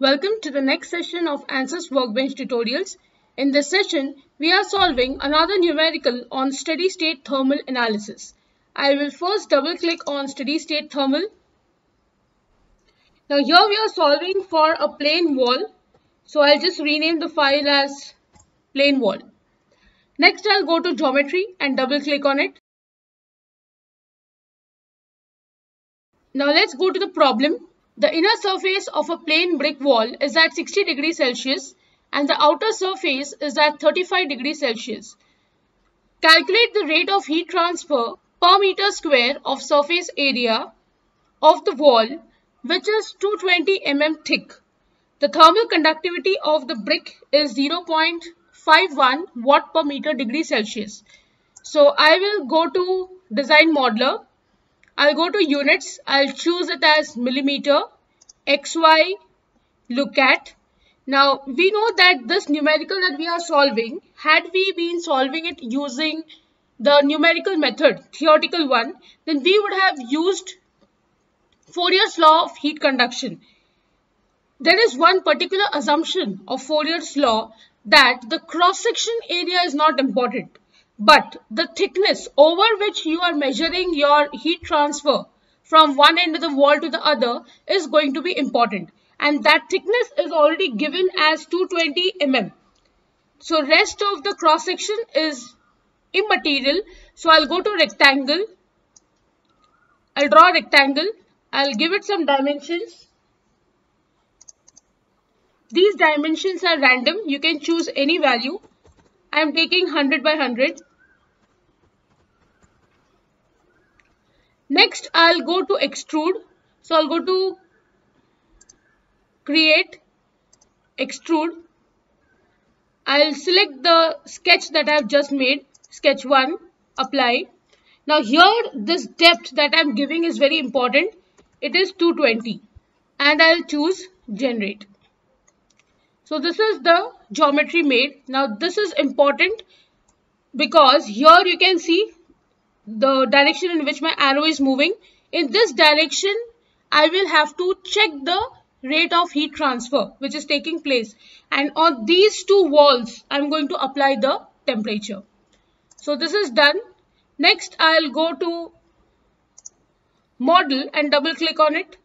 Welcome to the next session of ANSYS Workbench tutorials. In this session, we are solving another numerical on steady state thermal analysis. I will first double click on steady state thermal. Now here we are solving for a plane wall. So I'll just rename the file as plane wall. Next I'll go to geometry and double click on it. Now let's go to the problem. The inner surface of a plain brick wall is at 60 degrees Celsius and the outer surface is at 35 degrees Celsius. Calculate the rate of heat transfer per meter square of surface area of the wall which is 220 mm thick. The thermal conductivity of the brick is 0.51 watt per meter degree Celsius. So I will go to design modeler I'll go to units. I'll choose it as millimeter, XY, look at. Now, we know that this numerical that we are solving, had we been solving it using the numerical method, theoretical one, then we would have used Fourier's law of heat conduction. There is one particular assumption of Fourier's law that the cross-section area is not important. But the thickness over which you are measuring your heat transfer from one end of the wall to the other is going to be important. And that thickness is already given as 220 mm. So rest of the cross section is immaterial. So I'll go to rectangle. I'll draw a rectangle. I'll give it some dimensions. These dimensions are random. You can choose any value. I am taking 100 by 100. Next, I'll go to extrude. So I'll go to create, extrude. I'll select the sketch that I've just made, sketch 1, apply. Now here, this depth that I'm giving is very important. It is 220 and I'll choose generate. So this is the geometry made. Now this is important because here you can see the direction in which my arrow is moving. In this direction, I will have to check the rate of heat transfer which is taking place. And on these two walls, I'm going to apply the temperature. So this is done. Next, I'll go to model and double click on it.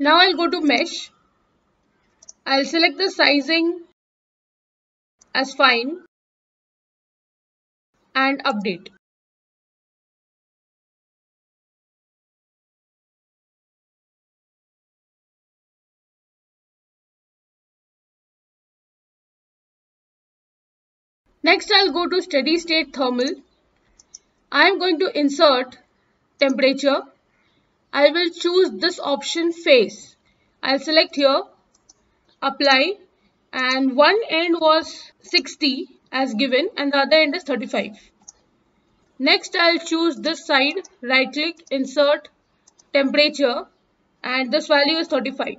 Now I'll go to mesh. I'll select the sizing as fine and update. Next I'll go to steady state thermal. I am going to insert temperature I will choose this option face. I'll select here, apply and one end was 60 as given and the other end is 35. Next I'll choose this side, right click, insert temperature and this value is 35.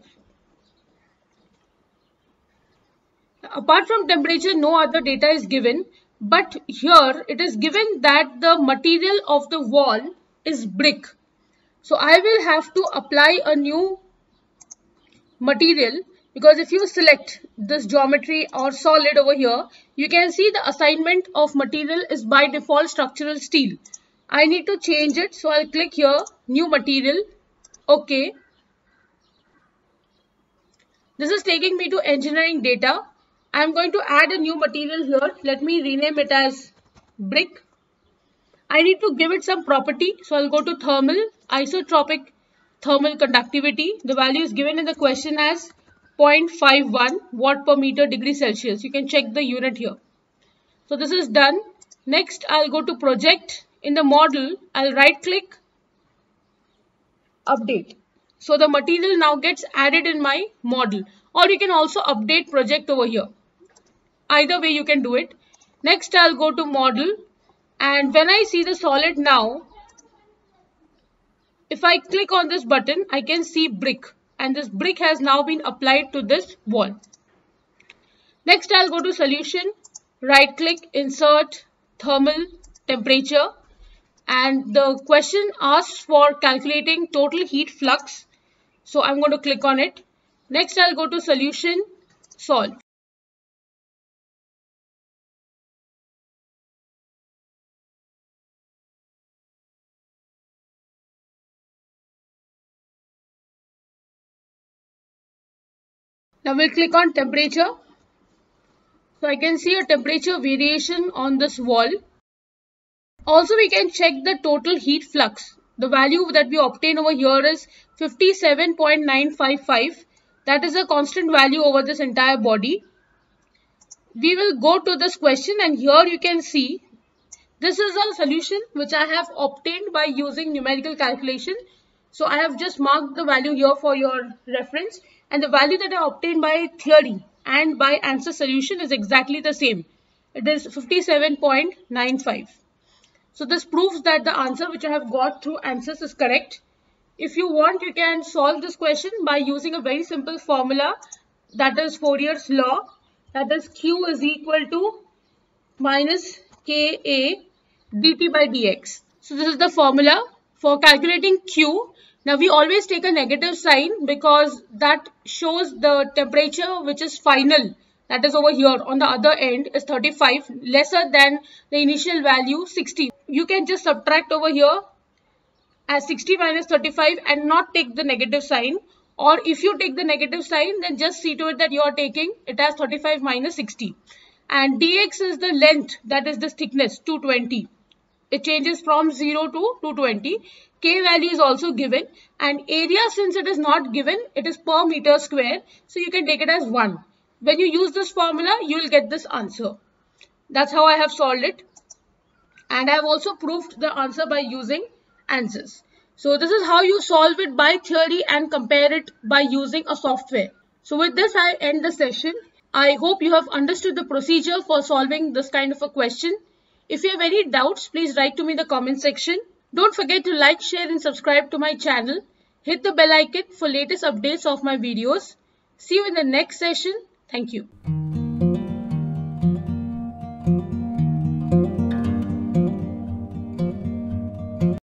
Apart from temperature, no other data is given. But here it is given that the material of the wall is brick. So I will have to apply a new material because if you select this geometry or solid over here, you can see the assignment of material is by default structural steel. I need to change it. So I'll click here, new material. Okay. This is taking me to engineering data. I'm going to add a new material here. Let me rename it as brick. I need to give it some property. So I'll go to thermal, isotropic thermal conductivity. The value is given in the question as 0.51 watt per meter degree Celsius. You can check the unit here. So this is done. Next, I'll go to project. In the model, I'll right click, update. So the material now gets added in my model. Or you can also update project over here. Either way you can do it. Next, I'll go to model And when I see the solid now, if I click on this button, I can see brick and this brick has now been applied to this wall. Next, I'll go to solution, right click, insert, thermal, temperature and the question asks for calculating total heat flux. So I'm going to click on it. Next, I'll go to solution, solve. Now we'll click on temperature. So I can see a temperature variation on this wall. Also we can check the total heat flux. The value that we obtain over here is 57.955. That is a constant value over this entire body. We will go to this question and here you can see this is a solution which I have obtained by using numerical calculation. So I have just marked the value here for your reference and the value that I obtained by theory and by answer solution is exactly the same. It is 57.95. So this proves that the ANSYS which I have got through ANSYS is correct. If you want, you can solve this question by using a very simple formula that is Fourier's law. That is Q is equal to minus Ka dt by dx. So this is the formula for calculating Q. Now we always take a negative sign because that shows the temperature which is final. That is over here. On the other end is 35 lesser than the initial value 60. You can just subtract over here as 60 minus 35 and not take the negative sign. Or if you take the negative sign then just see to it that you are taking it as 35 minus 60 and dx is the length that is this thickness 220 it changes from 0 to 220 k value is also given. And area since it is not given it is per meter square. So you can take it as 1 when you use this formula you will get this answer. That's how i have solved it. And i have also proved the answer by using ANSYS. So this is how you solve it by theory and compare it by using a software. So with this i end the session. I hope you have understood the procedure for solving this kind of a question if you have any doubts, please write to me in the comment section. Don't forget to like, share and subscribe to my channel. Hit the bell icon for latest updates of my videos. See you in the next session. Thank you.